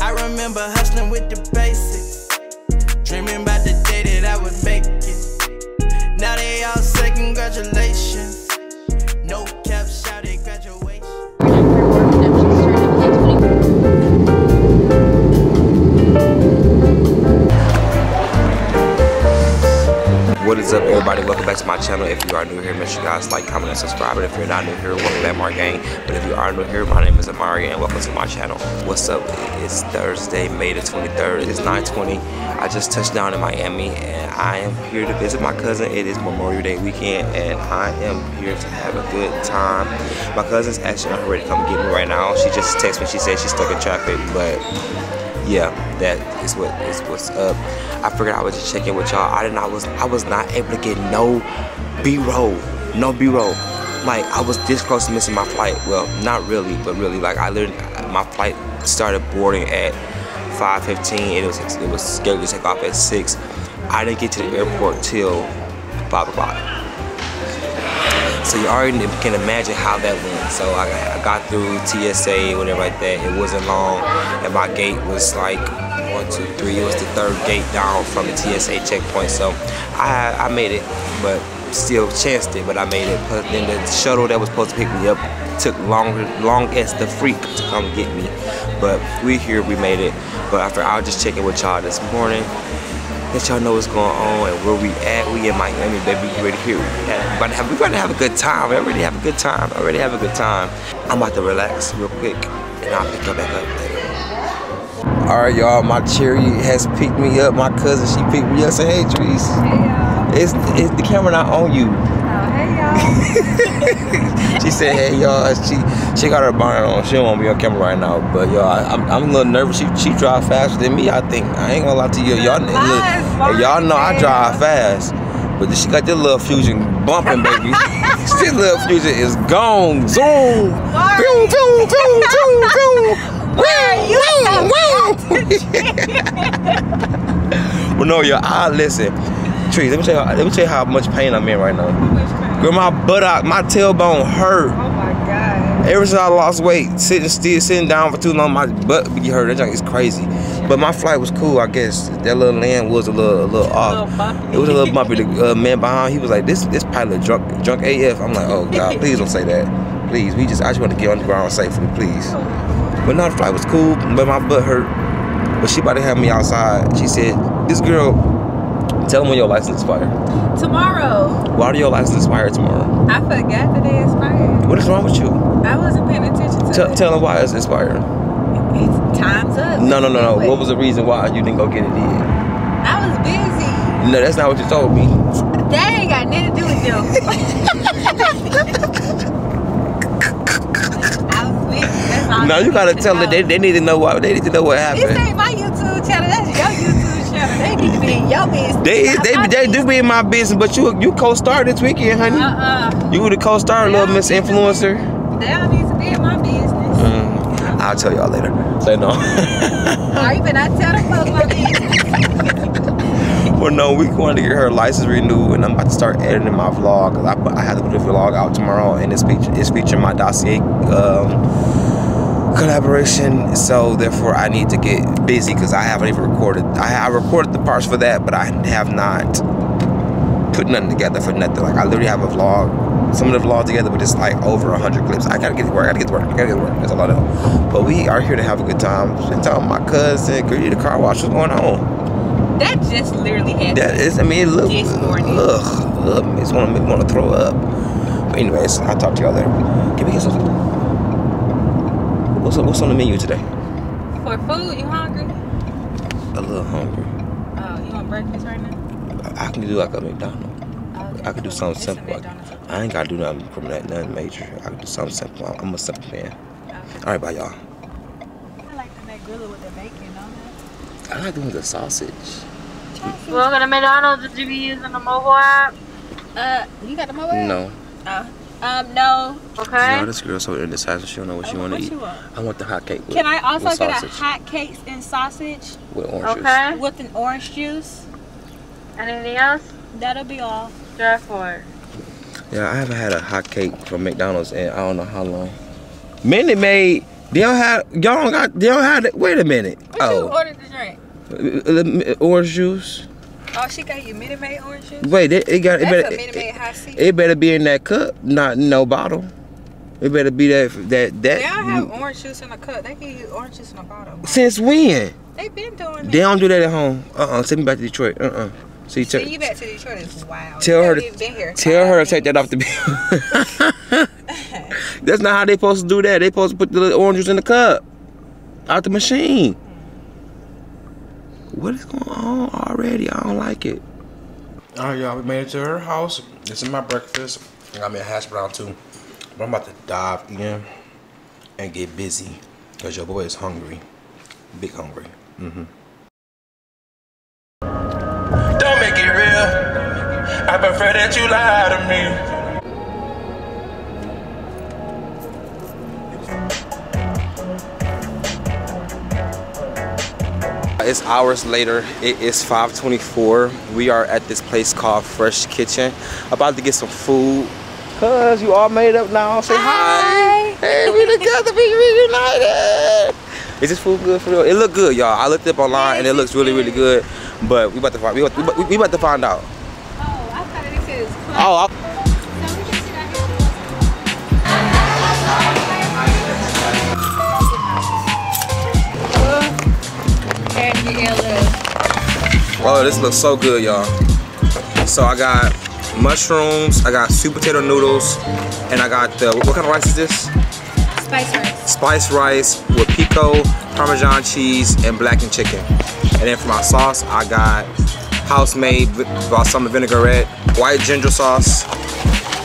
I remember hustling with the basics. Is up, everybody? Welcome back to my channel. If you are new here, make sure you guys like, comment, and subscribe. And if you're not new here, welcome back, MarrGang. But if you are new here, my name is Amari, and welcome to my channel. What's up? It's Thursday, May the 23rd. It's 9:20. I just touched down in Miami, and I am here to visit my cousin. It is Memorial Day weekend, and I am here to have a good time. My cousin's actually on her way to come get me right now. She just texted me. She said she's stuck in traffic, but yeah, that is what is what's up. I figured I would just check in with y'all. I didn't. I was. I was not able to get no B-roll, no B-roll. Like I was this close to missing my flight. Well, not really, but really. Like I literally, my flight started boarding at 5:15. It was it was scheduled to take off at six. I didn't get to the airport till five o'clock. So you already can imagine how that went. So I, I got through TSA, whatever like that. It wasn't long, and my gate was like one, two, three. It was the third gate down from the TSA checkpoint. So I I made it, but still chanced it. But I made it. But then the shuttle that was supposed to pick me up took longer, long as the freak to come get me. But we here, we made it. But after I was just checking with y'all this morning let y'all know what's going on and where we at. We in Miami, baby. We ready here. We about to have, we about to have a good time. We already have a good time. I Already have a good time. I'm about to relax real quick and I'll pick y'all back up later. All right, y'all. My cherry has picked me up. My cousin, she picked me up. Say, hey, Trees. Hey y'all. It's, it's the camera not on you. Oh, hey y'all. she said, "Hey y'all." She she got her bonnet on. She don't want to be on camera right now, but y'all, I'm, I'm a little nervous. She she drive faster than me. I think I ain't gonna lie to you. Y'all, look, y'all know I drive fast, but she got this little fusion bumping, baby. this little fusion is gone. Zoom. Mark. Pew, pew, pew, pew, pew. Where you Well, no, y'all. I listen. Trees, let me tell you. Let me tell you how much pain I'm in right now. Girl, my buttock, my tailbone hurt. Oh my god. Ever since I lost weight, sitting still, sitting down for too long, my butt be hurt. That junk is crazy. But my flight was cool, I guess. That little land was a little, a little off. little. It was a little bumpy. The uh, man behind, he was like, "This, this pilot drunk, drunk AF." I'm like, "Oh God, please don't say that. Please, we just, I just want to get on the ground safely, please." But no, the flight was cool, but my butt hurt. But she about to have me outside. She said, "This girl, tell them when your license expire. Tomorrow. Why do your license expire tomorrow? I forgot that they expired. What is wrong with you? I wasn't paying attention to Tell, it. tell them why it's expired." It's time's up. No, no, no, no. Anyway, What was the reason why you didn't go get it in? I was busy. No, that's not what you told me. That ain't got nothing to do with them. I was busy. That's all No, you gotta tell them. They, they need to know what they need to know what happened. This ain't my YouTube channel. In your business. They not they they do be in my business, but you you co-star this weekend, honey. Uh-uh. You the co-star, little Miss Influencer. They don't need to be in my business. Mm, I'll tell y'all later. Say no. You better not tell them folks my business. well, no, we going to get her license renewed, and I'm about to start editing my vlog. I, I have to put a vlog out tomorrow, and it's feature it's featuring my dossier um, collaboration. So therefore, I need to get busy because I haven't even recorded. I, I recorded the parts for that, but I have not put nothing together for nothing. Like I literally have a vlog, some of the vlog together, but it's like over hundred clips. I gotta get to work. I gotta get to work. I gotta get to work. That's all I know. But we are here to have a good time. Spend time with my cousin. Girl, you the car wash. What's going on? That just literally happened. That is, I mean, look, This morning. ugh, ugh, it's want to make want to throw up. But anyways, I'll talk to y'all later. Can we get something? What's what's on the menu today? For food, you hungry? A little hungry. Oh, you want breakfast right now? I can do like a McDonald's. Okay. I could do something simple. McDonald's. I ain't gotta do nothing from that nothing major. I can do something simple. I'm- I'm a simple man. Okay. All right, bye y'all. I like the McGriddle with the bacon on it. I I like doing the sausage. Welcome to McDonald's. Did you be using the mobile app? Uh, you got the mobile? No. Oh. Um, no. Okay. No, this girl so indecisive. She don't know what she Oh, want to eat. want? I want the hot cake. With, Can I also with get a hot cakes and sausage with orange juice. Okay. with an orange juice? Anything else? That'll be all. Drive for it. Yeah, I haven't had a hot cake from McDonald's in I don't know how long. Minute Maid They don't have y'all don't got they don't have it. Wait a minute. What you oh, ordered to drink? uh, uh, orange juice. Oh, she got you Minute Maid orange juice? Wait, it, it got it better. Minute Maid It, it better be in that cup, not no bottle. It better be that that that. They don't have orange juice in a cup. They give you orange juice in a bottle. Since when? They been doing That. They don't do that at home. Uh uh Send me back to Detroit. Uh uh See, tell, Send you back to Detroit is wild. tell You her to even been here tell her to take that off the bill. That's not how they supposed to do that. They supposed to put the little orange juice in the cup, out the machine. What is going on already? I don't like it. All right, y'all. We made it to her house. This is my breakfast. I got me a hash brown too. But I'm about to dive in and get busy because your boy is hungry, big hungry. Mm-hmm. Don't make it real. I prefer that you lie to me. It's hours later. It is 5:24. We are at this place called Fresh Kitchen, about to get some food. Cause you all made up now. Say hi. Hey, we together. We reunited. Is this food good for real? It look good, y'all. I looked up online and it looks really, really good. But we about to find. We about, we about, we about to find out. Oh, I thought it says. Oh, And you get a little- oh, this looks so good, y'all. So I got mushrooms. I got sweet potato noodles, and I got the what kind of rice is this? spice rice. spice rice with pico, parmesan cheese, and blackened chicken. And then for my sauce, I got house-made balsamic uh, vinaigrette, white ginger sauce,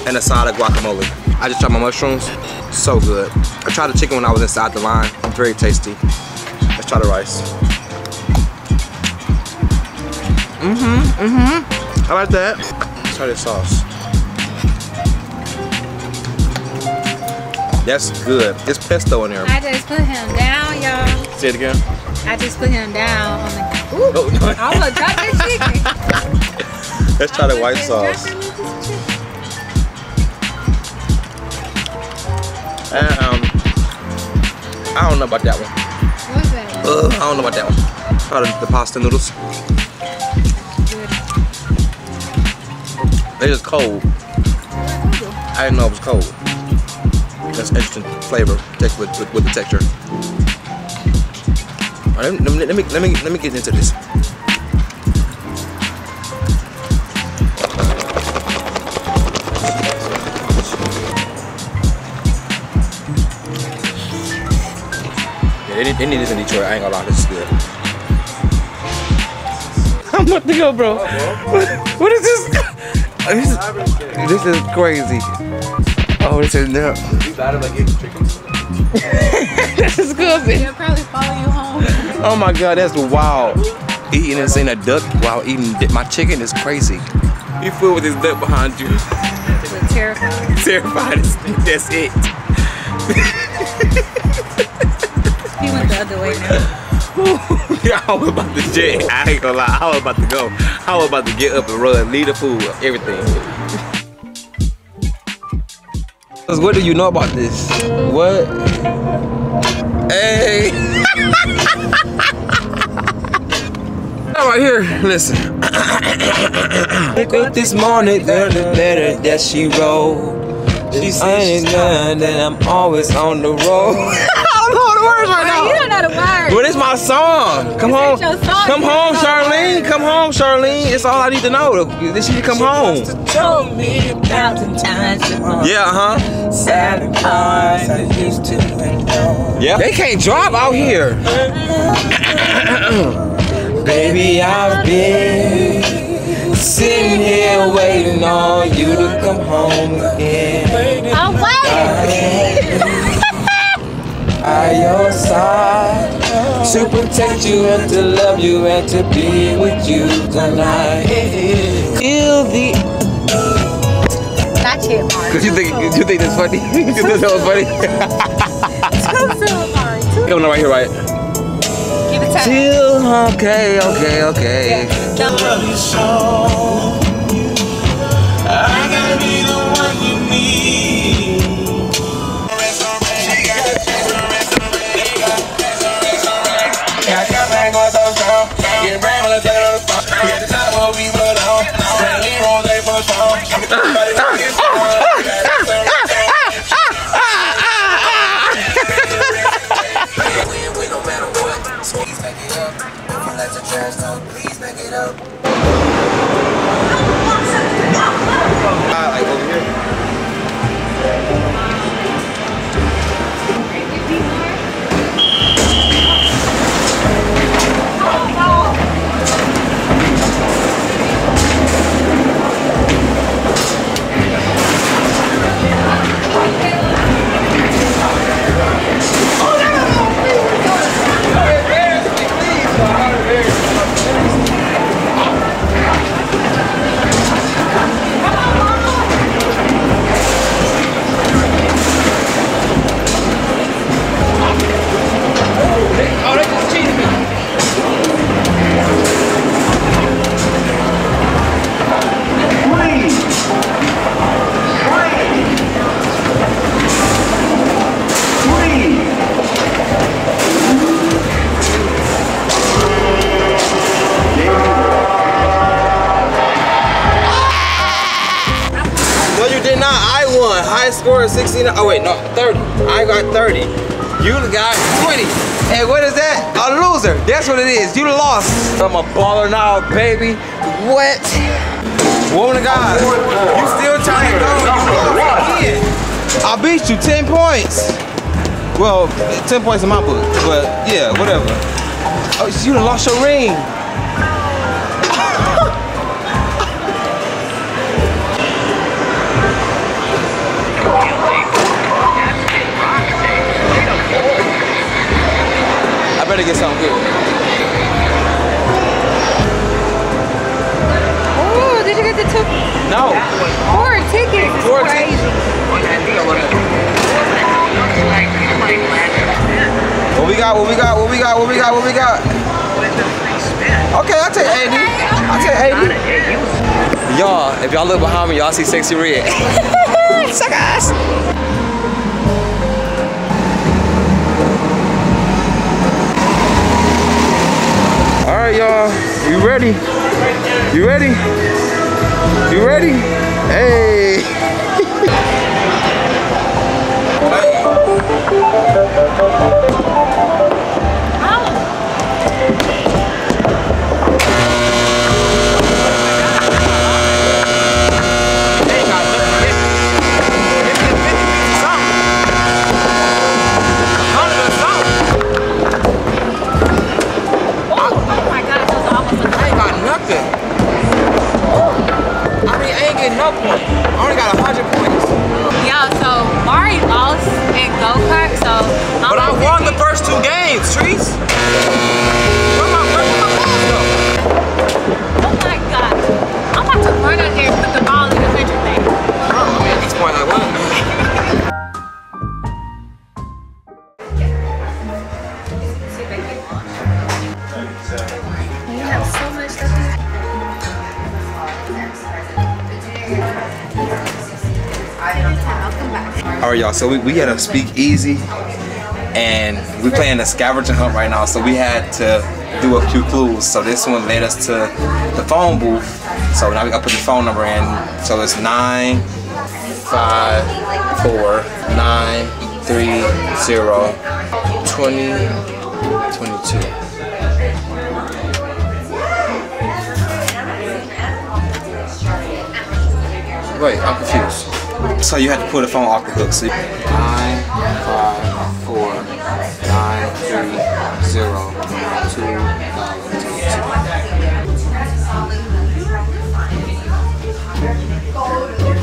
and a side of guacamole. I just tried my mushrooms, so good. I tried the chicken when I was inside the line, very tasty. Let's try the rice. Mm-hmm, mm-hmm. I like that. Let's try this sauce. That's good. It's pesto in there. I just put him down, y'all. Say it again. I just put him down on the. Ooh, Oh, no. I was drop that chicken. Let's try the white sauce. dropping. And, um, I don't know about that one. What's that? Uh, I don't know about that one. Try the, the pasta noodles. They're just cold. I didn't know it was cold. That's interesting flavor text with, with, with the texture. All right, let, me, let me let me let me get into this. Yeah, they they need this in Detroit. I ain't gonna lie, this is good. I'm about to go, bro. Oh, what is this? This is, this is crazy. Oh, this is no. this is good, man. He'll probably follow you home. Oh my god, that's wild. Eating this in a duck while eating my chicken is crazy. You fool with this duck behind you. We're terrified. Terrified. That's it. I was about to jet. I ain't gonna lie. I was about to go. I was about to get up and run, leave the food, everything. Cause What do you know about this? What? Hey. Come right here. Listen. Wake up this morning, girl, the letter that she wrote. She said she's and I'm always on the road. I don't know the words right now. You don't know the words. But it's my song. Come home. song. Come You home, don't Charlene. Come home, Charlene. It's all I need to know. This she come home. told me a thousand times your mom Yeah, huh? sad and kind I used to ignore. Yeah. They can't drive out here. Baby, I've been sitting here waiting on you to come home again. Oh, I'm waiting. At your side to protect you and to love you and to be with you tonight. Feel the Not yet, Mark. Cause you think you think that's funny? you think that was funny? Too soon, Mark. Too Give right here, right? Give it time. Till okay, okay, okay. Really Ah! Wait, no, 30. I got 30. You got 20. Hey, what is that? A loser. That's what it is. You lost. I'm a baller now, baby. What? Woman of God. You still trying to go. You lost. I beat you 10 points. Well, 10 points in my book. But yeah, whatever. Oh, you lost your ring. I better get something good. Oh, did you get the two? No. Four tickets. Four crazy. What we got? What we got? What we got? What we got? What we got? Okay, I'll take 80. I'll take 80. Y'all, if y'all look behind me, y'all see Sexyy Red. Suckers! All right, y'all. You ready? You ready? You ready? Hey! Y'all. So we, we had a speak easy, and we're playing a scavenger hunt right now. So we had to do a few clues. So this one led us to the phone booth. So now we got to put the phone number in. So it's nine five four nine three zero twenty twenty two. Wait, I'm confused. So you had to pull the phone off the hook. See? nine five four nine three zero two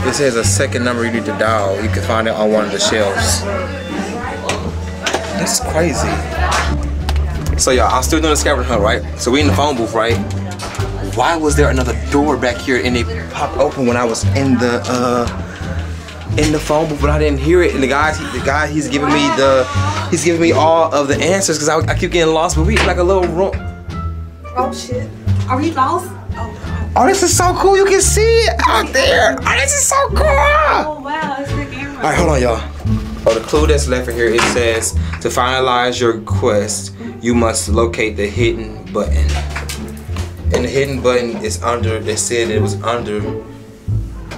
This is a second number you need to dial. You can find it on one of the shelves. That's crazy. So y'all, I'm still doing the scavenger hunt, right? So we in the phone booth, right? Why was there another door back here and it popped open when I was in the uh in the phone booth, but I didn't hear it. And the guy, the guy, he's giving me the, he's giving me all of the answers because I, I keep getting lost. But we in like a little room. Oh shit. Are we lost? Oh, oh, this is so cool. You can see it out there. Oh, this is so cool. Oh wow, it's the camera. All right, hold on, y'all. Oh, the clue that's left for here, it says, to finalize your quest, you must locate the hidden button. And the hidden button is under, they said it was under,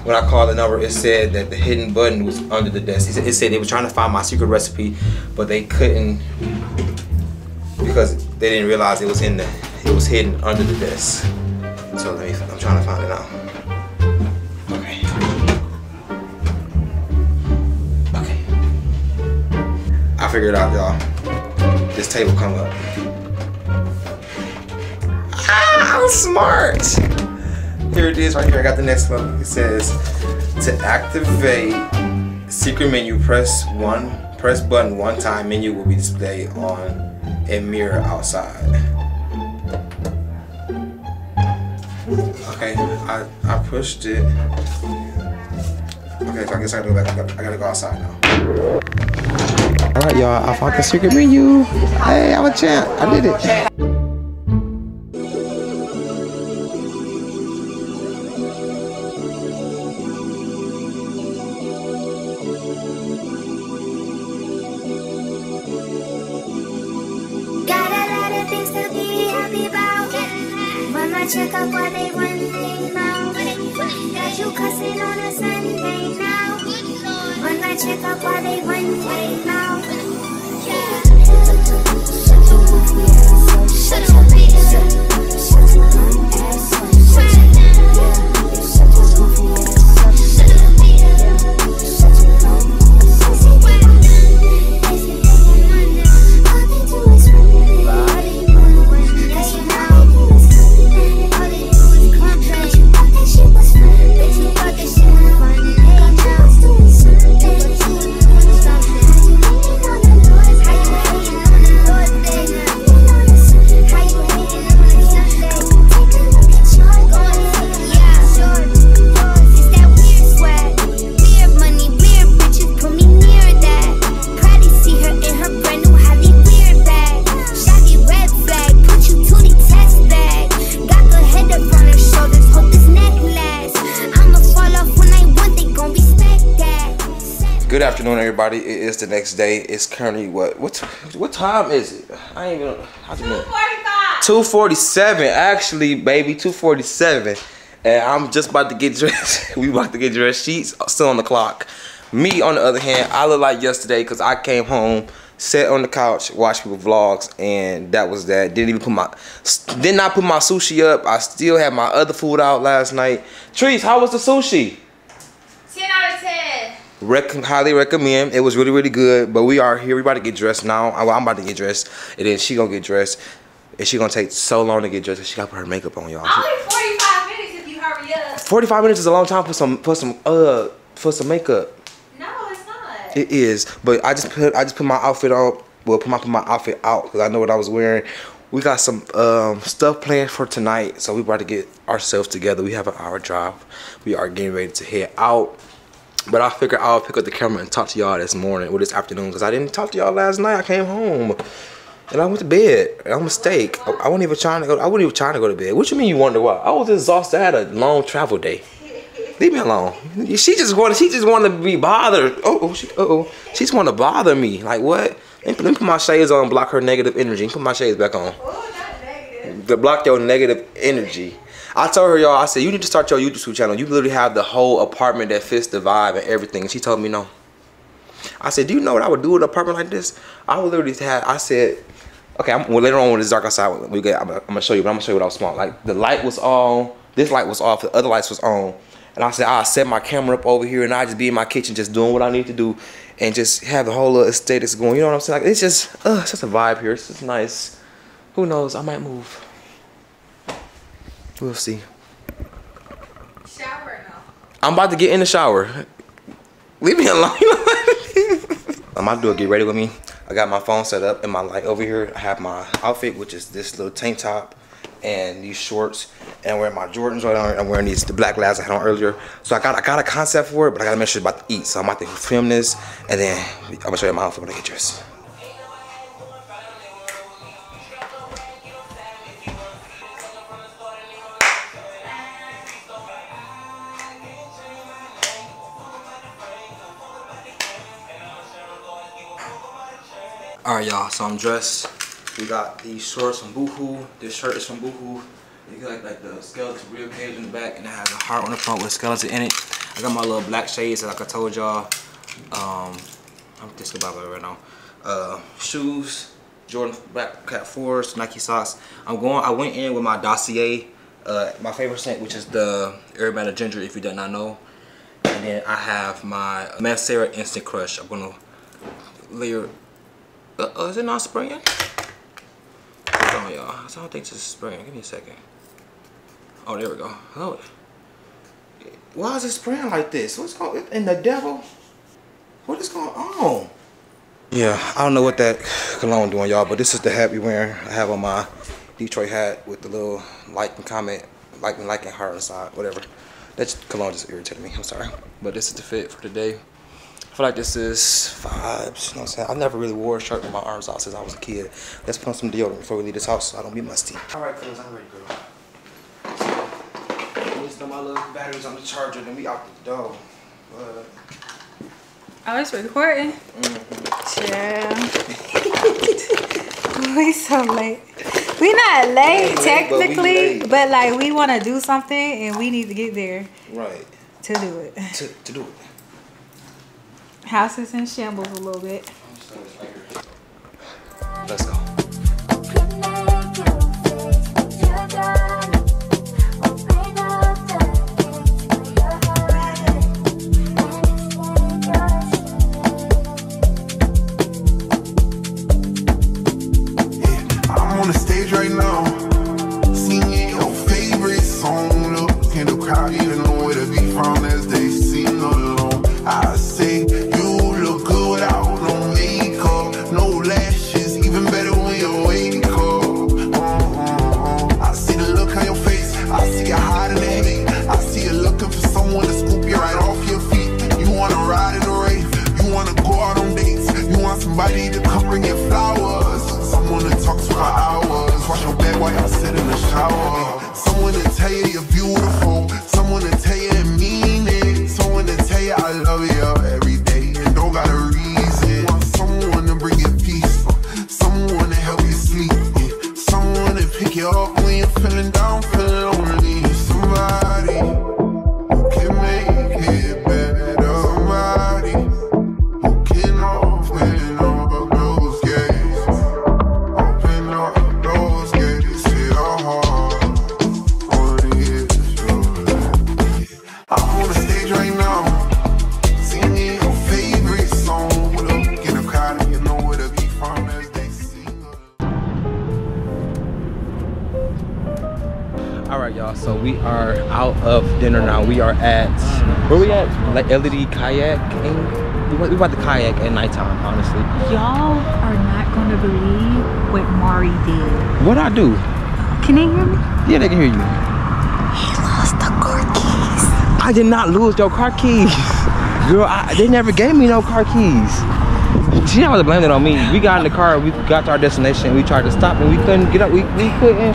when I called the number, it said that the hidden button was under the desk. It said, they were trying to find my secret recipe, but they couldn't because they didn't realize it was in the, it was hidden under the desk. So let me, I'm trying to find it out. Okay. Okay. I figured out, y'all. This table come up. Ah, I'm smart. Here it is right here. I got the next one. It says to activate secret menu, press one, press button one time. Menu will be displayed on a mirror outside. Okay, I, I pushed it. Okay, so I guess I gotta go back. I gotta, I gotta go outside now. Alright, y'all, I found the secret menu. Hey, I'm a champ. I did it. The next day. It's currently what? What? What time is it? I ain't even. You know? 45. 247 actually baby 247 and i'm just about to get dressed we about to get dressed she's still on the clock me on the other hand i look like yesterday because i came home sat on the couch watched people vlogs and that was that didn't even put my did not put my sushi up i still had my other food out last night trees how was the sushi 10 out of 10. Rec- highly recommend. It was really, really good. But we are here. We about to get dressed now. I- I'm about to get dressed, and then she gonna get dressed, and she gonna take so long to get dressed. She gotta put her makeup on, y'all. Only 45 minutes if you hurry up. 45 minutes is a long time for some, for some, uh, for some makeup. No, it's not. It is. But I just put, I just put my outfit on. Well, put my, put my outfit out because I know what I was wearing. We got some um, stuff planned for tonight, so we about to get ourselves together. We have an hour drive. We are getting ready to head out. But I figured I'll pick up the camera and talk to y'all this morning or this afternoon because I didn't talk to y'all last night. I came home and I went to bed. I'm a mistake. I, I wasn't even trying to go. I wasn't even trying to go to bed. What you mean you wonder why? I was exhausted. I had a long travel day. Leave me alone. She just wanted. She just wanted to be bothered. Oh, oh, she, oh, she just want to bother me. Like what? Let me, let me put my shades on. Block her negative energy. Put my shades back on. To block your negative energy. I told her, y'all. I said you need to start your YouTube channel. You literally have the whole apartment that fits the vibe and everything. And she told me no. I said, do you know what I would do in an apartment like this? I would literally have. I said, okay. I'm, well, later on when it's dark outside, we get. I'm, I'm gonna show you, but I'm gonna show you what I was small. Like the light was on. This light was off. The other lights was on. And I said, I'll set my camera up over here and I just be in my kitchen just doing what I need to do and just have the whole little aesthetics going. You know what I'm saying? Like it's just, uh, it's just a vibe here. It's just nice. Who knows? I might move. We'll see. Shower now. I'm about to get in the shower. Leave me alone. I'm about to do a get ready with me. I got my phone set up and my light over here. I have my outfit, which is this little tank top and these shorts, and I'm wearing my Jordans right on. I'm wearing these the black labs I had on earlier. So I got I got a concept for it, but I gotta make sure it's about to eat. So I'm about to film this, and then I'm gonna show you my outfit when I get dressed. All right, y'all. So I'm dressed. We got these shorts from Boohoo. This shirt is from Boohoo. You got like the skeleton rib cage in the back, and it has a heart on the front with a skeleton in it. I got my little black shades, like I told y'all. Um, I'm just about it right now. Uh, shoes, Jordan Black Cat 4s, Nike socks. I'm going. I went in with my dossier, uh, my favorite scent, which is the Aromatic Ginger. If you did not know, and then I have my Mancera Instant Crush. I'm gonna layer. Uh, is it not spraying? Hold on, y'all. I don't think this is spraying. Give me a second. Oh, there we go. Oh. Why is it spraying like this? What's going in the devil? What is going on? Yeah, I don't know what that cologne doing, y'all, but this is the hat we wearing. I have on my Detroit hat with the little like and comment, like and like and heart inside, whatever. That cologne just irritated me. I'm sorry. But this is the fit for today. I feel like this is vibes. You know what I'm saying? I never really wore a shirt with my arms out since I was a kid. Let's put on some deodorant before we leave this house so I don't be musty. All right, fellas, I'm ready, girl. So, let my little batteries on the charger, then we out the door. But, Oh, it's recording. Mm-hmm. Yeah. we so late. We not late ain't late, but technically, late. but, like we want to do something and we need to get there right. to do it. To, to do it. House is in shambles a little bit. Let's go. I'm on the stage right now, singing your favorite song. Look in the crowd, you know where to be found as they sing along. I say Yeah, they can hear you. He lost the car keys. I did not lose your car keys, girl. I, they never gave me no car keys. She always blamed it on me. We got in the car. We got to our destination. We tried to stop and we couldn't get up. We, we couldn't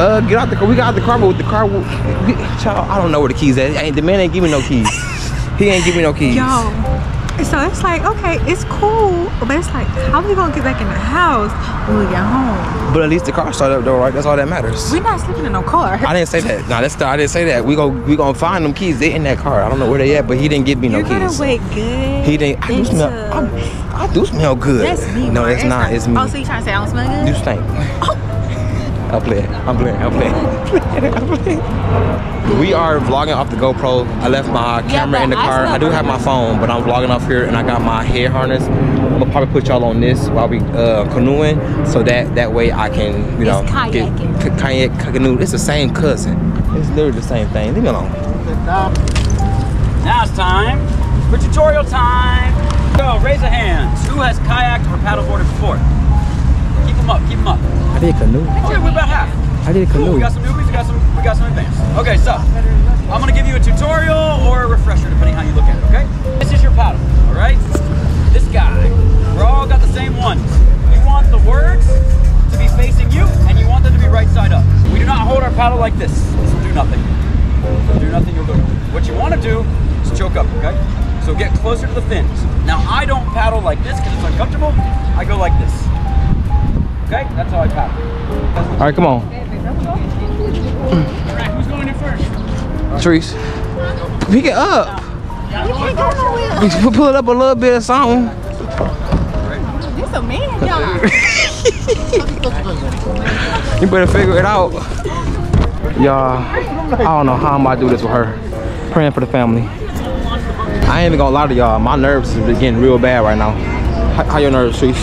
uh, get out the car. We got out the car, but with the car, we, child, I don't know where the keys at. Ain't- The man ain't give me no keys. He ain't give me no keys. Yo. So it's like, okay, it's cool, but it's like, how are we gonna get back in the house when we get home? But at least the car started up though, right? That's all that matters. We're not sleeping in no car. I didn't say that. No, that's the, I didn't say that. We go we gonna find them keys. They in that car. I don't know where they at, but he didn't give me no You're gonna keys. wait good. He didn't. I do smell. I, I do smell good. That's me. No, Mari. it's not. It's me. Oh, so you trying to say I don't smell good? You stink. Oh. I'm playing. I'm playing. I'm playing. I'm playing. We are vlogging off the GoPro. I left my camera but in the car. still I do have have my my- phone, but I'm vlogging off here, and I got my hair harness. I'm gonna probably put y'all on this while we uh, canoeing, so that that way I can, you know, It's get kayaking. k- kayak canoe. It's the same cousin. It's literally the same thing. Leave me alone. Now it's time for tutorial time. Go, raise a hand. Who has kayaked or paddleboarded before? Keep them up, keep them up. I did canoe. Okay, we're about half. I did Cool, canoe. we got some newbies, we got some, we got some advanced. Okay, so I'm gonna give you a tutorial or a refresher, depending how you look at it. Okay? This is your paddle. All right? This guy. We're all got the same ones. You want the words to be facing you, and you want them to be right side up. We do not hold our paddle like this. This will do nothing. Will do nothing. You'll go. What you want to do is choke up. Okay? So get closer to the fins. Now I don't paddle like this because it's uncomfortable. I go like this. Okay, that's how I paddle. All right, come on. all right, Who's going in first? Trees. Pick it up. We should pull it up a little bit or something. This a man, y'all. You better figure it out. Y'all, I don't know how I'm about to do this with her. Praying for the family. I ain't even gonna lie to y'all. My nerves is getting real bad right now. How, how your nerves, Trees?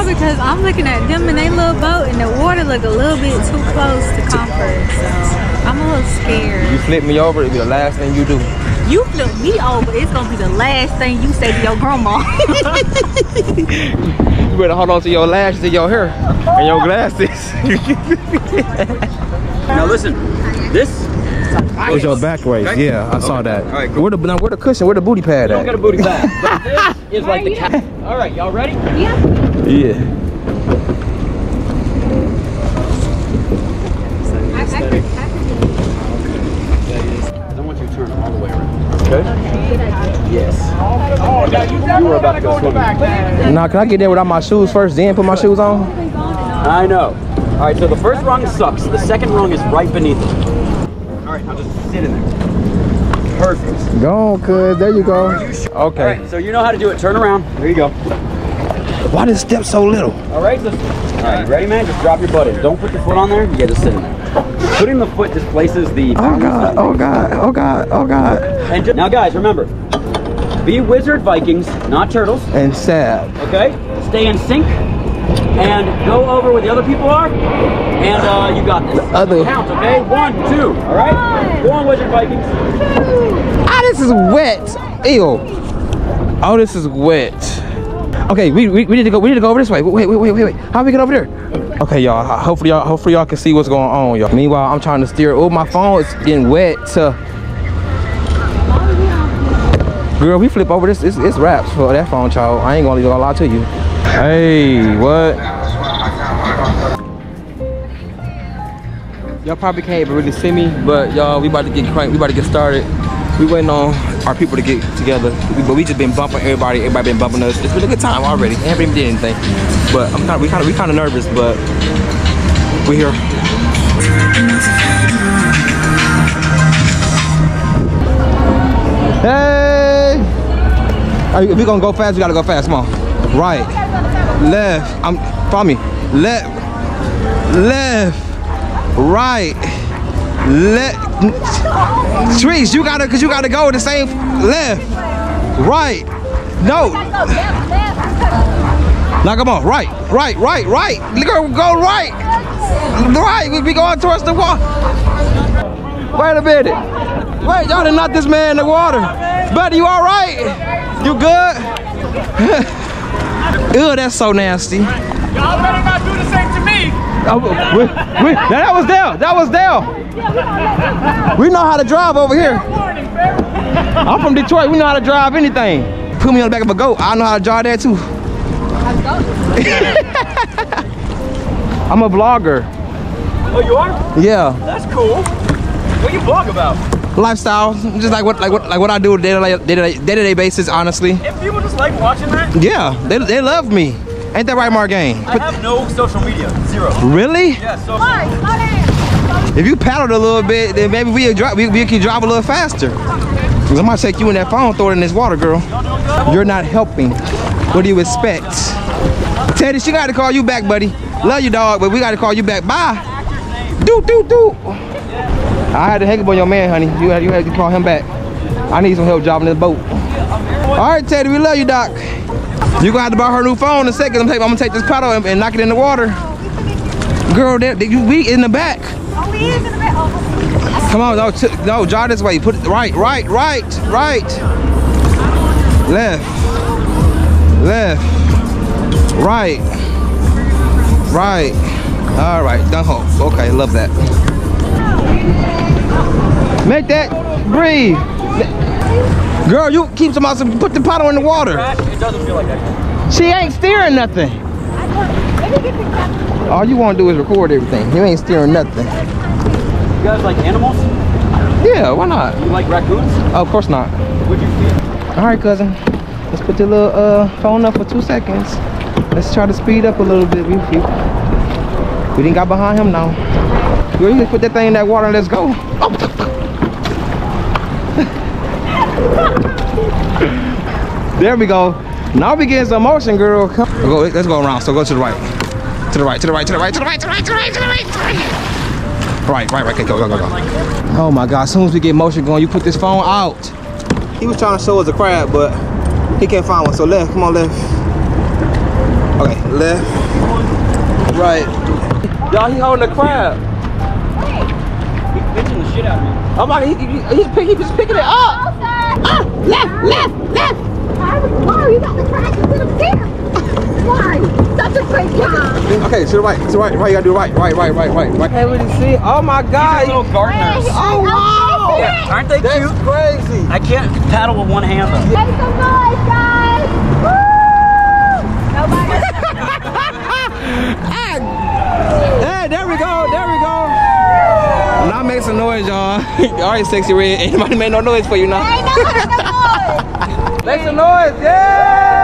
I don't because I'm looking at them in their little boat and the water look a little bit too close to comfort. So I'm a little scared. You flip me over, it'll be the last thing you do. You flip me over, it's gonna be the last thing you say to your grandma. You better hold on to your lashes and your hair and your glasses. Now listen, this was your back race. Okay. Yeah, I saw that. All right, cool. Where the now, where the cushion? Where the booty pad you don't at? get a booty pad. But this is like the cat. All right, y'all ready? Yeah. I want you to turn all the way around. Okay? Yes. You were about to go swimming. Now, can I get there without my shoes first, then put my shoes on? I know. All right, so the first rung sucks. The second rung is right beneath it. All right, now just sit in there. Perfect. Go on, cuz. There you go. Okay. right, so you know how to do it. Turn around. There you go. Why this step so little? All right, so, all right, you ready, man? Just drop your butt in. Don't put your foot on there. You just sit in there. Putting the foot displaces the. Oh God, oh God, oh God, oh God. And ju- now, guys, remember, be wizard Vikings, not turtles. And sad. Okay? Stay in sync and go over where the other people are. And uh, you got this. Other- Count, okay? One, two. All right? Go on, wizard Vikings. Ah, this is wet. Ew. Oh, this is wet. Okay, we, we, we need to go. We need to go over this way. Wait, wait, wait, wait, wait. How we get over there? Okay, y'all. Hopefully, y'all. Hopefully, y'all can see what's going on, y'all. Meanwhile, I'm trying to steer. Oh, my phone is getting wet. Uh, girl, we flip over this. It's, it's wraps for that phone, child. I ain't gonna gonna lie to you. Hey, what? Y'all probably can't even really see me, but y'all, we about to get cranked. We about to get started. We waiting on our people to get together, but we just been bumping everybody. Everybody been bumping us. It's been a good time already. Ain't even did anything, but I'm we kind of we kind of nervous, but we here. Hey! You- If we gonna go fast, we gotta go fast. Come on. Right. Left. I'm follow me. Left. Left. Right. Left. Trees, you gotta cause you gotta go the same left. Right. No. Now come on. Right. Right. Right. Right. Go, go right. Right. We be going towards the wall. Wait a minute. Wait, y'all done knocked this man in the water. Buddy, you all right? You good? Ew, that's so nasty. Y'all better not do the same to me. Oh, we, we, that was Dale. That was Dale. We know how to drive over here. I'm from Detroit. We know how to drive anything. Put me on the back of a goat. I know how to drive that too. I'm a vlogger. Oh, you are? Yeah, That's cool. What do you vlog about? lifestyle, just like what like what like what I do day to day day to day basis. Honestly, If people just like watching that, yeah, they, they love me. Ain't that right, MarrGang? I have no social media. Zero. Really? Yeah, so. If you paddled a little bit, then maybe we drive. We, we can drive a little faster. Cause I'm gonna take you in that phone, throw it in this water, girl. You're not helping. What do you expect? Teddy, she got to call you back, buddy. Love you, dog, but we got to call you back. Bye. Do do do. I had to hang up on your man, honey. You had you had to call him back. I need some help driving this boat. All right, Teddy, we love you, Doc. You gonna have to borrow her new phone in a second. I'm, gonna take this paddle and, and knock it in the water. Girl, that- you we in the back. Come on, no, no, drive this way. Put it right, right, right, right. Left, left, right, right. All right, done hope. Okay, love that. Make that breathe. Girl, you keep some some put the paddle in the water. It doesn't feel like that. She ain't steering nothing. All you want to do is record everything. You ain't steering nothing. You guys like animals? Yeah, why not? You like raccoons? Oh, of course not. Would you feed? All right, cousin. Let's put the little uh, phone up for two seconds. Let's try to speed up a little bit. We, we, we didn't got behind him now. Girl, you put that thing in that water and let's go. there we go. Now we getting some motion, girl. Come. Go, let's go around. So go to the right. To the right, to the right, to the right, to the right, to the right, to the right, to the right, to the right. Right, right, right. Okay, go, go, go, go. Oh my God, as soon as we get motion going, you put this phone out. He was trying to show us a crab, but he can't find one. So left, come on, left. Okay, left, right. Y'all, he holding a crab. He's pitching the shit out of me. Oh my, he, he, he's, pick, he's just picking it up. Ah, left, left, left. Wow, you got the practice in a there. Why? Such a great job. Okay, to the right, to the right, right. You gotta do right, right, right, right, right, right. Hey, what do you see? Oh my God. Little gardeners. Oh wow. Yeah, aren't they That's cute? crazy. I can't paddle with one hand though. Make some noise, guys. Woo! Nobody. Hey, there we go, there we go. Now make some noise, y'all. All right, Sexyy Red. Ain't nobody made no noise for you now. I know, make some noise. Make some noise, yeah!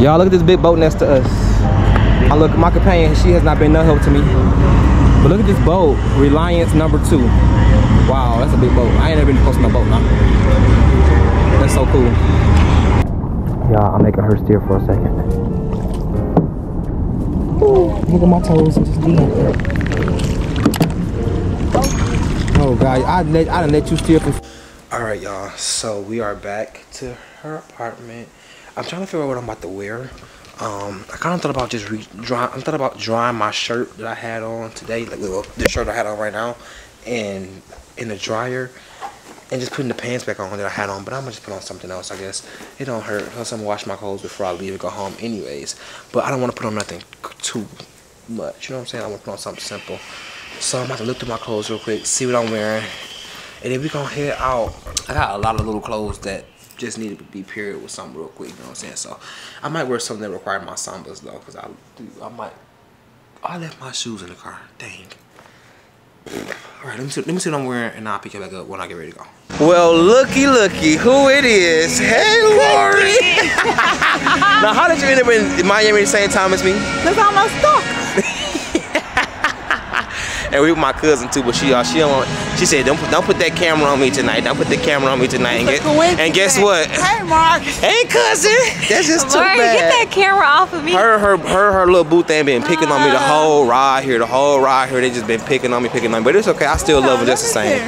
Y'all look at this big boat next to us. I look my companion, she has not been no help to me. But look at this boat, Reliance number two. Wow, that's a big boat. I ain't never been close to no boat now. That's so cool. Y'all, I'm making her steer for a second. Ooh, look at my toes, I'm just being. Oh God, I let I done let you steer for. All right, y'all. So we are back to her apartment. I'm trying to figure out what I'm about to wear. Um, I kind of thought about just re dry. I thought about drying my shirt that I had on today, like well, the shirt I had on right now, and in the dryer, and just putting the pants back on that I had on. But I'm gonna just put on something else. I guess it don't hurt. Plus, I'm gonna wash my clothes before I leave and go home, anyways. But I don't want to put on nothing too much. You know what I'm saying? I want to put on something simple. So I'm about to look through my clothes real quick, see what I'm wearing, and then we gonna head out. I got a lot of little clothes that just need to be period with something real quick. You know what I'm saying? So I might wear something that require my sambas though, cause I do. I might. I left my shoes in the car. Dang. All right, let me see, let me see what I'm wearing, and I'll pick it back up when I get ready to go. Well, looky, looky, who it is? Hey, Lori. now, how did you end up in Miami at the same time as me? Cause I'm a stalker. And we with my cousin too, but she uh, she don't she said don't put, don't put that camera on me tonight. Don't put the camera on me tonight. And, get, and guess what? Hey, Mark. Hey, cousin. That's just too Lori, bad. get that camera off of me. Her, her, her, her little boo thing been picking on me the whole ride here, the whole ride here. They just been picking on me, picking on me. But it's okay. I still love them just the same.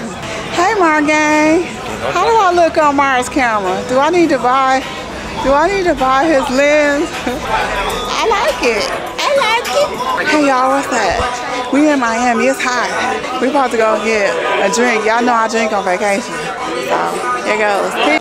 Hey, MarrGang. How do I look on Marr's camera? Do I need to buy? Do I need to buy his lens? I like it. Hey, y'all, what's that? We in Miami. It's hot. We about to go get a drink. Y'all know I drink on vacation. So here goes.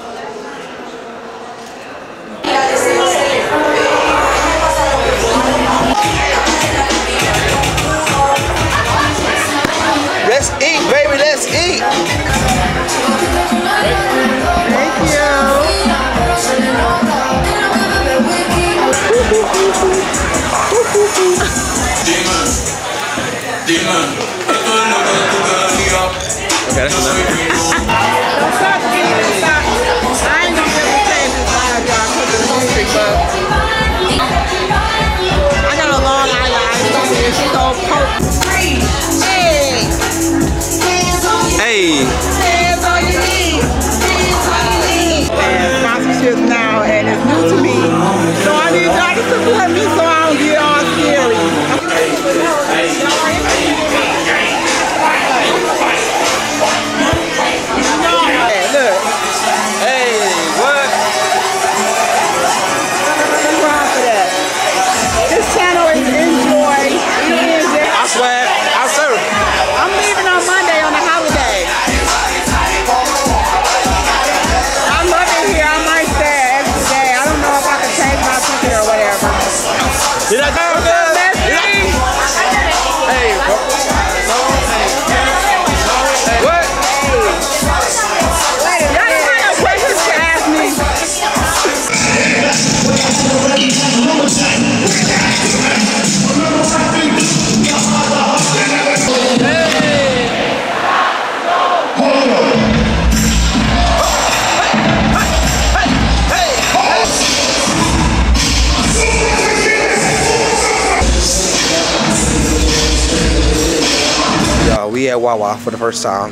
At Wawa for the first time,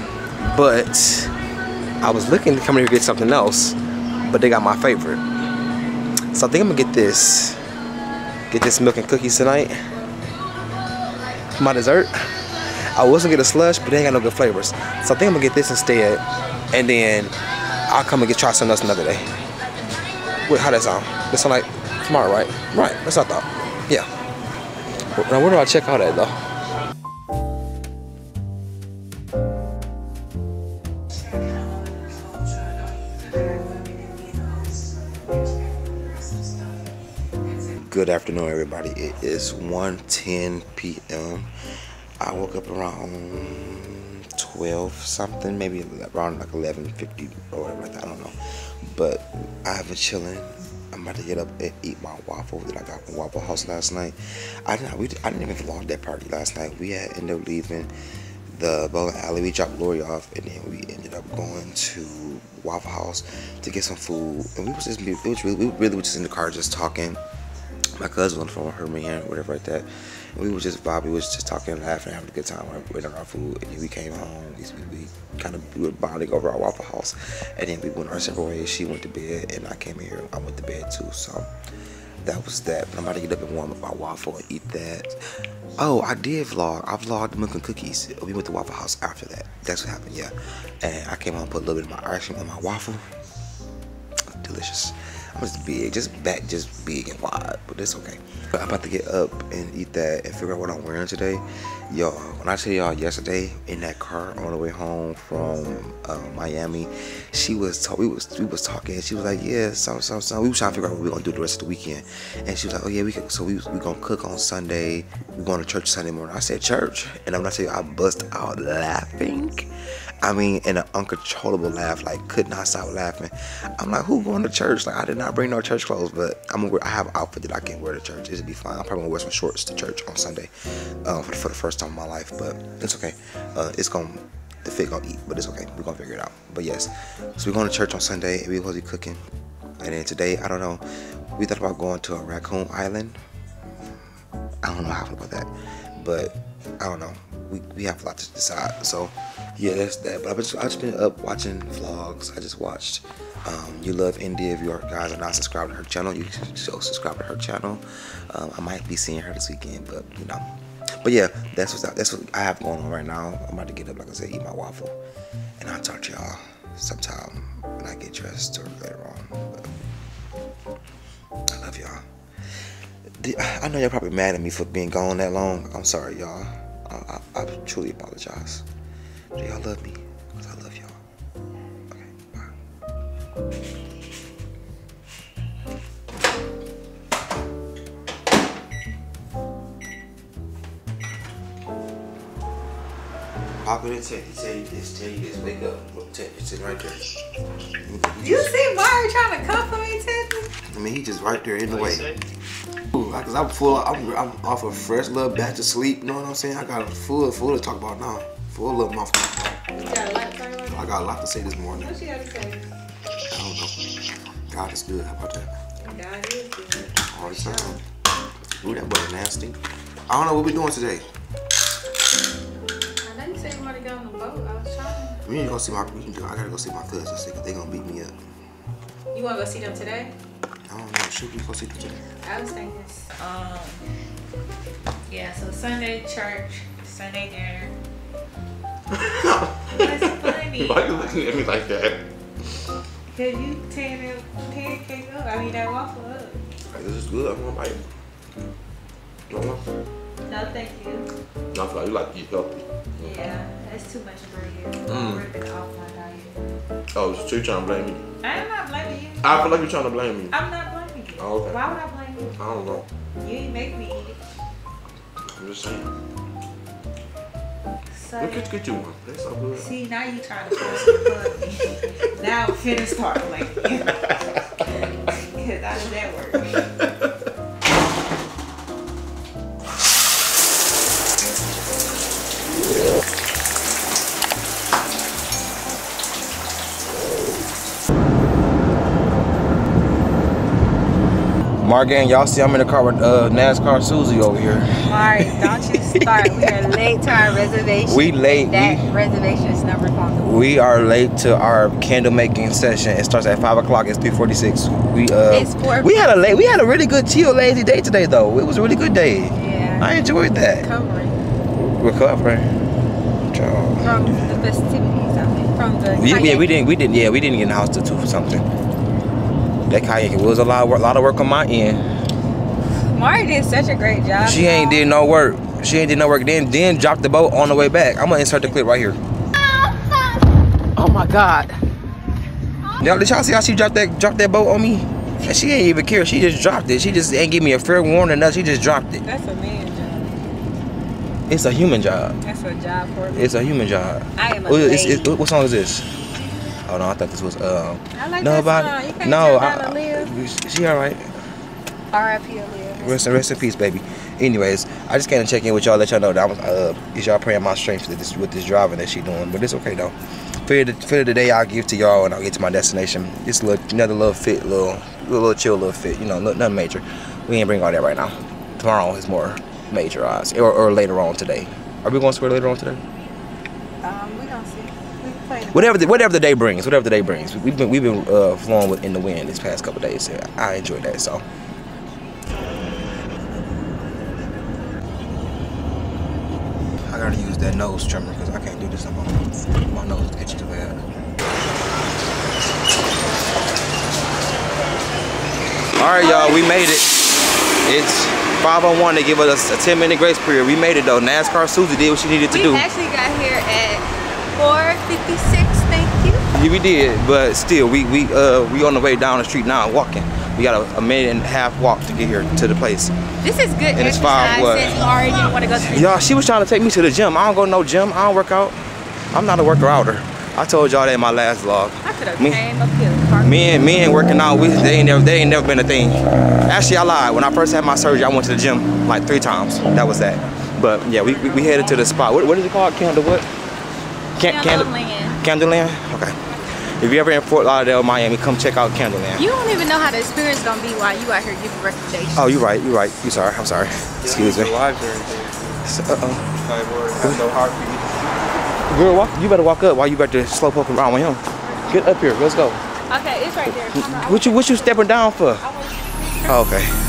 but I was looking to come here to get something else, but they got my favorite. So I think I'm gonna get this. Get this milk and cookies tonight. My dessert. I was gonna get a slush, but they ain't got no good flavors. So I think I'm gonna get this instead, and then I'll come and get try something else another day. Wait, how that sound? That sound like tomorrow, right? Right. That's what I thought. Yeah. Now where do I check out at though? Good afternoon, everybody. It is 1:10 p.m. I woke up around 12 something, maybe around like 11:50 or whatever. I don't know, but I've been chilling. I'm about to get up and eat my waffle that I got from Waffle House last night. I didn't. We, I didn't even vlog that party last night. We had ended up leaving the bowling alley. We dropped Lori off, and then we ended up going to Waffle House to get some food. And we was just, was really, we really were just in the car just talking my cousin phone with her man, whatever like that. And we was just vibing, we was just talking, laughing, having a good time, waiting on our food. And then we came home, we, we kind of we were bonding over our Waffle House. And then we went our separate ways. She went to bed, and I came here. I went to bed too. So that was that. But I'm about to get up and warm up my waffle and eat that. Oh, I did vlog. I vlogged milk and cookies. We went to Waffle House after that. That's what happened, yeah. And I came home, put a little bit of my ice cream on my waffle. Delicious. Just big, just back, just big and wide, but it's okay. But I'm about to get up and eat that and figure out what I'm wearing today. Y'all, when I tell y'all yesterday in that car on the way home from uh, Miami, she was we was we was talking. She was like, yeah, so so so. We was trying to figure out what we are gonna do the rest of the weekend, and she was like, oh yeah, we can, so we we gonna cook on Sunday. We going to church Sunday morning. I said church, and I'm not tell you, I bust out laughing. I mean, in an uncontrollable laugh, like could not stop laughing. I'm like, who going to church? Like, I did not bring no church clothes, but I'm gonna wear, I have an outfit that I can wear to church. It'll be fine. I'm probably gonna wear some shorts to church on Sunday uh, for, for the first time in my life, but it's okay. Uh, it's gonna the fit gonna eat, but it's okay. We're gonna figure it out. But yes, so we're going to church on Sunday, and we're gonna be cooking. And then today, I don't know. We thought about going to a raccoon island. I don't know how about that, but I don't know. We, we have a lot to decide. So yeah, that's that. But I've just, I've just been up watching vlogs. I just watched um, You Love India. If you guys are not subscribed to her channel, you should subscribe to her channel. Um, I might be seeing her this weekend, but you know. But yeah, that's what that's what I have going on right now. I'm about to get up, like I said, eat my waffle, and I'll talk to y'all sometime when I get dressed or later on. But I love y'all. I know y'all probably mad at me for being gone that long. I'm sorry, y'all. I, I, I truly apologize. Do y'all love me? Cause I love y'all. Okay, bye. Pop in and tell you, tell you this, tell you this, wake up. Look, tell sitting right there. You see Mario trying to come for me, Tiffany? I mean, he just right there in the way. Ooh, Cause I'm full, I'm, I'm off a fresh little batch of sleep. You know what I'm saying? I got a full, full to talk about now. Full little mouth. You got a lot to talk about? I got a lot to say this morning. What you got to say? I don't know. God is good. How about that? God is good. All the time. Ooh, that boy nasty. I don't know what we doing today. I know you said you want to go on the boat. I was trying. We need to go see my. We can go, I gotta go see my cousins. They, gonna beat me up. You want to go see them today? I don't know. Should we go see them today? I was thinking, um, yeah, so Sunday church, Sunday dinner. That's funny? Why are you looking at me like that? Cause you tearing that pancake up. I mean that waffle up. This is good. I'm gonna bite it. You? No, thank you. No, I feel like you like to eat healthy. Yeah, that's too much bread. Mm. I've already been off my diet. Oh, so you trying to blame me? I'm not blaming you. I feel like you're trying to blame me. I'm not blaming you. Oh, okay. Why would I blame you? I don't know. You ain't make me eat it. I'm just saying. So, Look at, get you one. That's so good. see, now you trying to force me to plug me. now I'm finna start blaming you. Because how does that work? MarrGang, y'all see I'm in the car with uh, NASCAR Susie over here. Mari, don't you start. We are late to our reservation. We late. That We- reservation is not refundable. We are late to our candle making session. It starts at five o'clock. It's three forty six. We uh, It's four- we had a late. We had a really good chill, lazy day today, though. It was a really good day. Yeah. I enjoyed that. Recovering Recovering. From the festivities, I think. From the. Yeah, yeah, we didn't. We didn't. Yeah, we didn't get in the house till two for something. That kayaking was a lot of work. lot of work on my end. Mari did such a great job. She ain't did no work. She ain't did no work. Then then dropped the boat on the way back. I'm gonna insert the clip right here. Oh my God. Y'all, did y'all see how she dropped that dropped that boat on me? And she ain't even care. She just dropped it. She just ain't give me a fair warning. Nothing. She just dropped it. That's a man job. It's a human job. That's a job for me. It's a human job. I am a it's- lady. it's- what song is this? Oh no, I thought this was um. I like no, that but song. You can't no, I, she all right. R.I.P. Aaliyah. Rest, rest in peace, baby. Anyways, I just came to check in with y'all, let y'all know that I was, uh, is y'all praying my strength with this, with this driving that she doing, but it's okay though. For the, for the day I'll give to y'all and I'll get to my destination. Just look, another little fit, little, little, little chill, little fit, you know, no- nothing major. We ain't bring all that right now. Tomorrow is more major odds, or, or later on today. Are we going somewhere later on today? Um, we gonna see. We play the Whatever the, whatever the day brings, whatever the day brings. We've been we've been uh, flowing with in the wind these past couple days. Yeah, I enjoy that. So. I gotta use that nose trimmer because I can't do this on my my nose is itchy too bad. All right, y'all, we made it. It's 5:01. They give us a 10 minute grace period. We made it though. NASCAR Susie did what she needed to We do. We actually got here at 4:56. Yeah, we did, but still, we we uh we on the way down the street now walking. We got a, a minute and a half walk to get here to the place. This is good And it's five, what? since Ari didn't want to go. To y'all, she was trying to take me to the gym. I don't go to no gym. I don't work out. I'm not a worker outer. I told y'all that in my last vlog. I could have Me- came up here. Me and me and working out, we they ain't never they ain't never been a thing. Actually, I lied. When I first had my surgery, I went to the gym like three times. That was that. But yeah, we, we, we headed to the spot. What, what is it called? Candle what? Can, Candleland. Candleland. Okay. If you're ever in Fort Lauderdale, Miami, come check out Candleland. You don't even know how the experience gonna be while you out here giving recommendations. Oh, you're right. You're right. You sorry. I'm sorry. Excuse me. Lives or anything. Uh oh. Like, or have no heartbeat. Girl, walk, you better walk up while you about to slow poke around with him. Get up here. Let's go. Okay, it's right there. What you what you stepping down for? Oh, okay.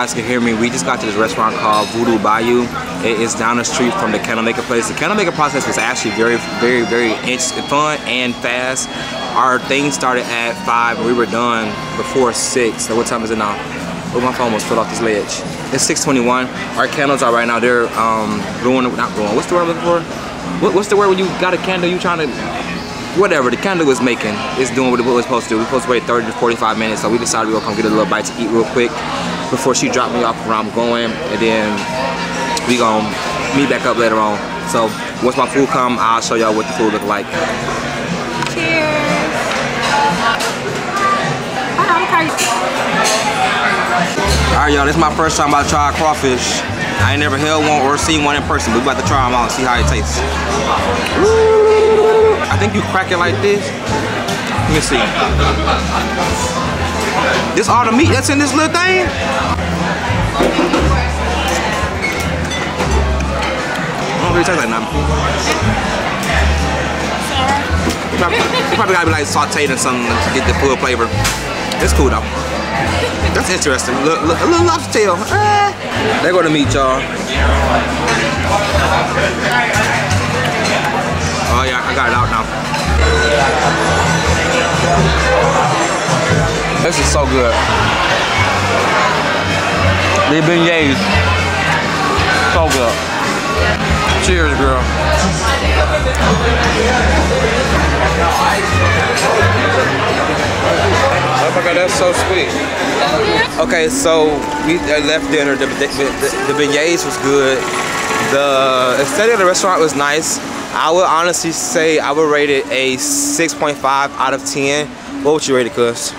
Guys can hear me. We just got to this restaurant called Voodoo Bayou. It is down the street from the candle maker place. The candle maker process was actually very, very, very interesting, fun and fast. Our thing started at five, and we were done before six. So what time is it now? Oh, my phone almost fell off this ledge. It's 6:21. Our candles are right now. They're um, ruined, not ruined. What's the word I'm looking for? What, what's the word when you got a candle? You trying to whatever the candle was making is doing what it was supposed to do. We are supposed to wait 30 to 45 minutes, so we decided we were gonna come get a little bite to eat real quick before she dropped me off where I'm going, and then we gonna meet back up later on. So once my food come, I'll show y'all what the food look like. Cheers. All right, y'all, this is my first time about to try crawfish. I ain't never held one or seen one in person, but we about to try them out and see how it tastes. I think you crack it like this. Let me see. This all the meat that's in this little thing? I don't really taste like nothing. Probably, gotta be like sauteed or something to get the full flavor. It's cool though. That's interesting. Look, look, a little lobster tail. Eh. There go the meat, y'all. Oh yeah, I got it out now. This is so good. The beignets. So good. Cheers, girl. Oh my god, that's so sweet. Okay, so we uh, left dinner. The, the, the, the beignets was good. The aesthetic of the restaurant was nice. I would honestly say I would rate it a 6.5 out of 10. What would you rate it, Cuz?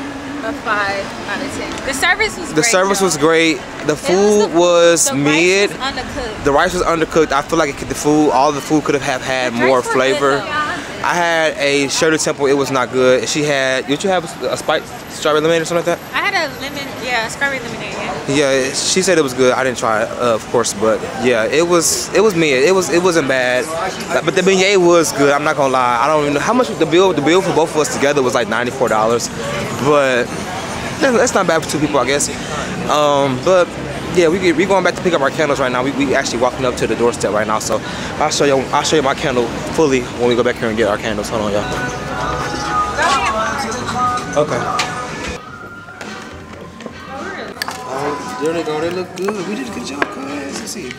A five out of ten. The service was The great, service though. was great. The food was, the mid. Rice was undercooked. The rice was undercooked. I feel like it could, the food, all the food could have have had more flavor. I had a Shirley Temple. It was not good. She had. Did you have a spiked strawberry lemonade or something like that? Lemon, yeah, strawberry lemonade. Yeah. Yeah, she said it was good. I didn't try it, uh, of course, but yeah, it was it was mid. It was it wasn't bad, but the beignet was good. I'm not gonna lie. I don't even know how much the bill the bill for both of us together was like ninety four dollars, but that's that's not bad for two people, I guess. Um, but yeah, we get, we going back to pick up our candles right now. We, we actually walking up to the doorstep right now, so I'll show you I'll show you my candle fully when we go back here and get our candles. Hold on, y'all. Okay. There they go. They look good. We did a good job, guys. Let's see.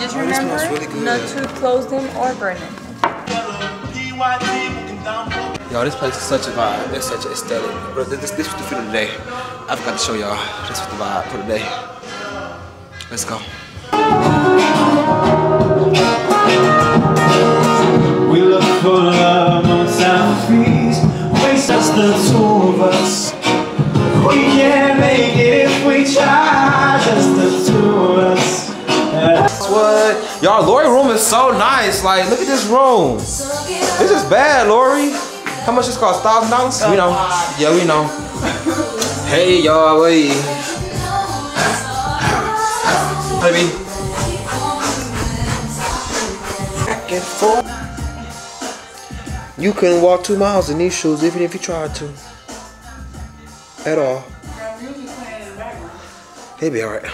Just Oh, remember really not to close them or burn them. Yo, this place is such a vibe. It's such an aesthetic. Bro, this, this, this was the food of the day. I forgot to show y'all. This is the vibe for the day. Let's go. We look for love on Southeast. Waste us the two of us. We can't make it what? Y'all, Lori room is so nice. Like, look at this room. This is bad, Lori. How much this cost? Thousand dollars? We know. Yeah, we know. hey, y'all, wait. Baby. Back and forth. You couldn't walk two miles in these shoes even if you tried to. At all. He'll be alright.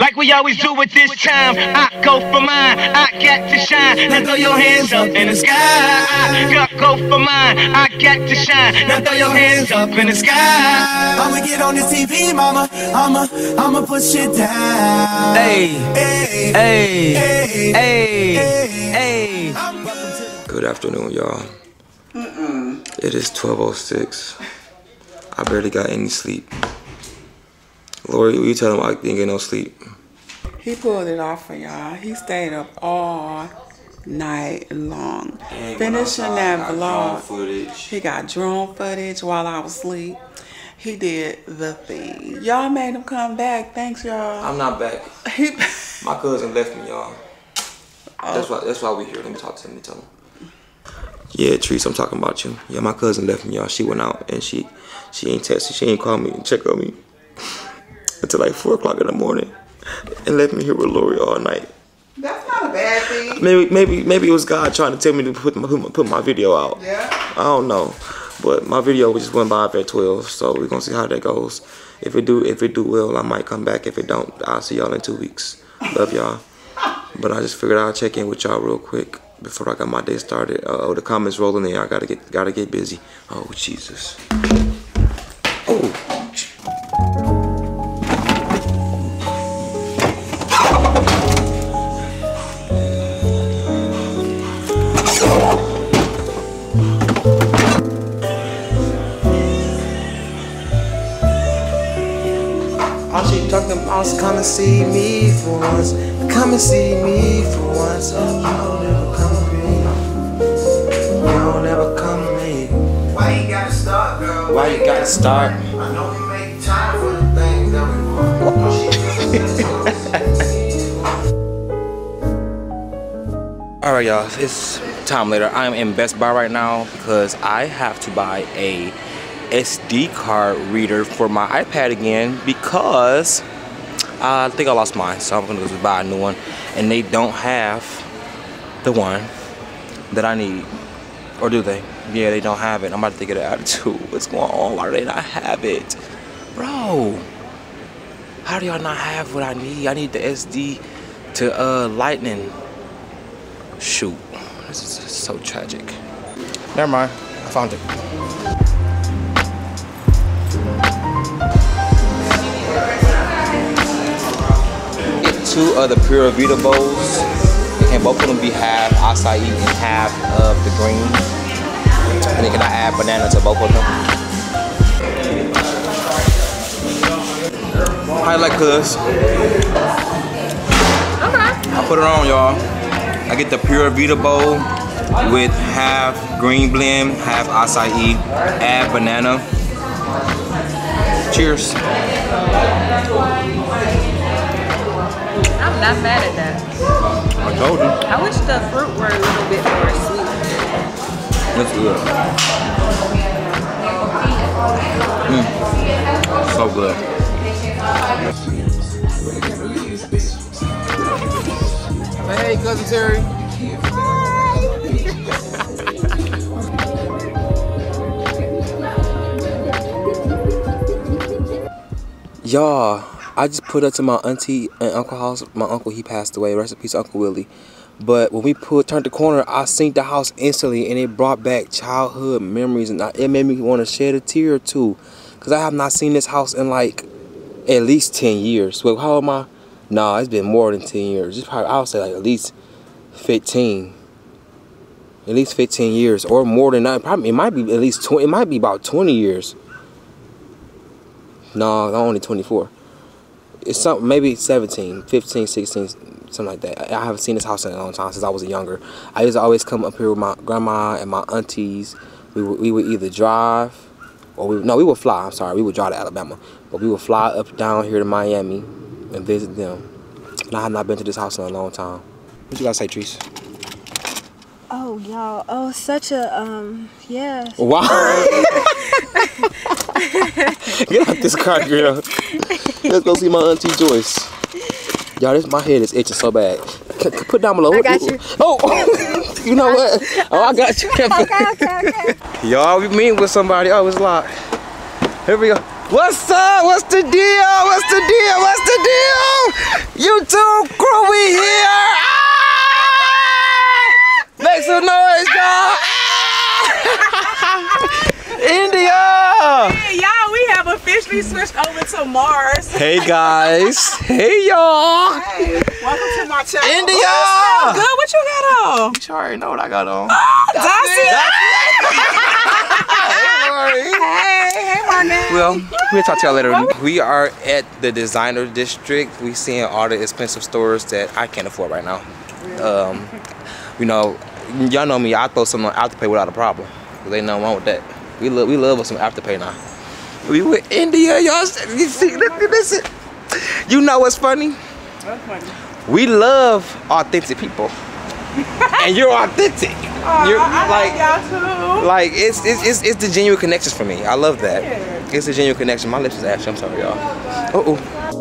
Like we always do at this time, I go for mine, I got to shine. Now throw your hands up in the sky. I go for mine, I got to shine. Now throw your hands up in the sky. I'ma get on the TV, mama. I'ma, I'ma push it down. Hey, hey, hey, hey, hey. Good afternoon, y'all. It is 12.06. I barely got any sleep. Lori, you tell him I didn't get no sleep? He pulled it off for y'all. He stayed up all night long. And Finishing that vlog. He got drone footage while I was asleep. He did the thing. Y'all made him come back. Thanks, y'all. I'm not back. My cousin left me, y'all. Oh. That's why. That's why we here. Let me talk to him. Let me tell him. Yeah, Treese, I'm talking about you. Yeah, my cousin left me, y'all. She went out and she she ain't texted. She ain't called me and check on me until like four o'clock in the morning, and left me here with Lori all night. That's not a bad thing. Maybe maybe maybe it was God trying to tell me to put my put my, video out. Yeah. I don't know, but my video just went live at 12, so we're gonna see how that goes. If it do if it do well, I might come back. If it don't, I'll see y'all in two weeks. Love y'all. But I just figured I'll check in with y'all real quick before I got my day started. Uh, oh, the comments rolling in. I gotta get gotta get busy. Oh Jesus. Oh. Talking about come and see me for once. Come and see me for once. Oh, you don't ever come to me. You don't ever come to me. Why you gotta start, girl? Why you gotta start? I know we make time for the things that we want. No, she All right, y'all. It's time later. I am in Best Buy right now because I have to buy a SD card reader for my iPad again because I think I lost mine. So I'm gonna just buy a new one, and they don't have the one that I need, or do they? Yeah, they don't have it. I'm about to get it out too. What's going on? Why do they not have it, bro? How do y'all not have what I need? I need the SD to uh Lightning. Shoot, this is so tragic. Never mind, I found it. Two of the Pura Vida bowls. And both of them be half acai and half of the green. And then can I add banana to both of them? How you like this? Okay. I put it on, y'all. I get the Pura Vida bowl with half green blend, half acai, add banana. Cheers. I'm not mad at that. I told you. I wish the fruit were a little bit more sweet. That's good. Mm. So good. Hey, cousin Terry. Hi. Y'all, I just put up to my auntie and uncle house. My uncle, he passed away. Rest in peace, Uncle Willie. But when we put turned the corner, I seen the house instantly, and it brought back childhood memories, and I, it made me want to shed a tear or two, cause I have not seen this house in like at least ten years. Well, how am I? Nah, it's been more than ten years. It's probably I would say like at least fifteen. At least fifteen years, or more than that. Probably it might be at least twenty. It might be about twenty years. No, only 24. It's something, maybe 17, 15, 16, something like that. I haven't seen this house in a long time since I was younger. I used to always come up here with my grandma and my aunties. We would, we would either drive or we no, we would fly. I'm sorry, we would drive to Alabama, but we would fly up down here to Miami and visit them. And I have not been to this house in a long time. What you gotta say, Treese? Oh, y'all. Oh, such a, um, yeah. Wow. Get out this car, girl. Let's go see my auntie Joyce. Y'all, this my head is itching so bad. C- c- Put down below. I got you. Oh, you know what? Oh, I got you. okay, okay, okay. Y'all, we meet with somebody. Oh, it's locked. Here we go. What's up? What's the deal? What's the deal? What's the deal? YouTube crew, we here. Ah! Make some noise, y'all. India. Hey, y'all, we have officially switched over to Mars. Hey guys. Hey y'all. Hey, welcome to my channel. India. Ooh, good. What you got on? You already know what I got on. Hey, hey, Marnell. Well, we'll talk to y'all later. We are at the designer district. We seeing all the expensive stores that I can't afford right now. Um, you know, y'all know me. I throw some on Afterpay without a problem. There ain't nothing wrong with that. We love we love us some Afterpay now. We with India, y'all. You see, listen, listen. You know what's funny? What's funny? We love authentic people. and you're authentic. Oh, you're I like, like y'all too. like it's, it's it's it's the genuine connections for me. I love that. It's the genuine connection. My lips is ashy. I'm sorry, y'all. Uh oh.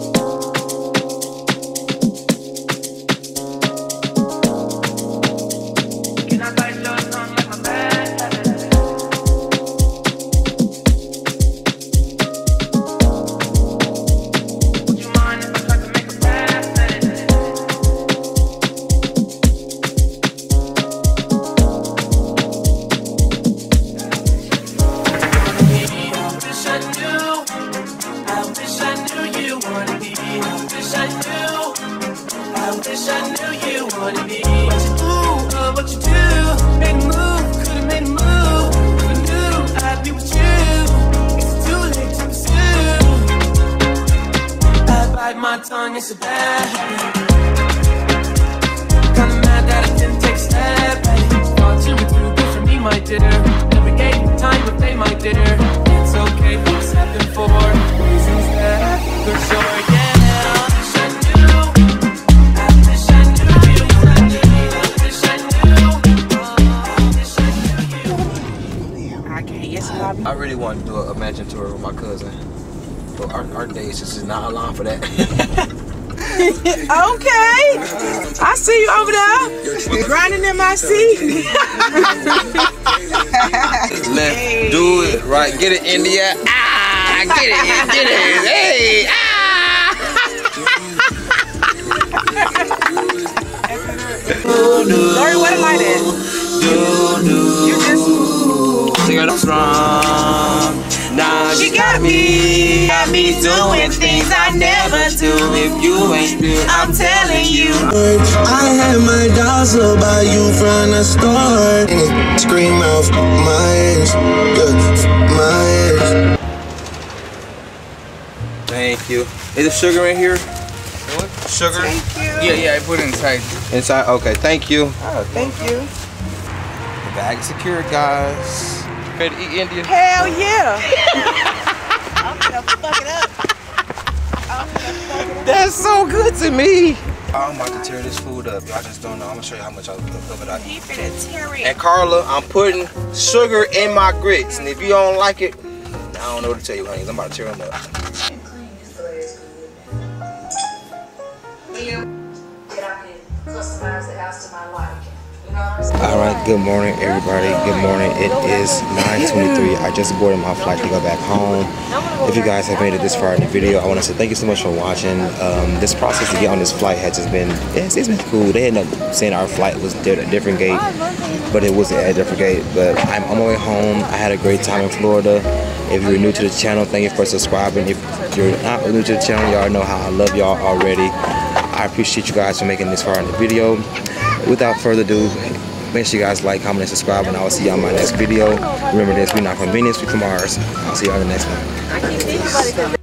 Right, get it, India. Ah, get it, get it, hey, Lori, what am I at? You just. Sing it strong. Now She got me, got me doing things I never do. If you ain't do, I'm telling you. I had my doubts about you from the start. And scream out my ears, yeah, my ears. Thank you. Is the sugar in here? Sugar? Yeah, yeah, I put it inside. Inside. Okay. Thank you. Oh, thank you. The bag is secured, guys. Ready to eat Indian? Hell yeah. That's so good to me. I'm about to tear this food up. Y'all just don't know. I'm gonna show you how much I of it I eat. Keep it a tear it. And Carla, I'm putting sugar in my grits. And if you don't like it, I don't know what to tell you, honey. I'm about to tear them up. customize the house to my liking. All right. Good morning, everybody. Good morning. It is 9:23. I just boarded my flight to go back home. If you guys have made it this far in the video, I want to say thank you so much for watching. Um, this process to get on this flight has just been it's, it's been cool. They ended up saying our flight was at a different gate, but it wasn't at a different gate. But I'm on my way home. I had a great time in Florida. If you're new to the channel, thank you for subscribing. If you're not new to the channel, y'all know how I love y'all already. I appreciate you guys for making this far in the video. Without further ado, make sure you guys like, comment, and subscribe, and I will see y'all in my next video. Remember this, we're not convenience, we're from Mars. I'll see y'all in the next one.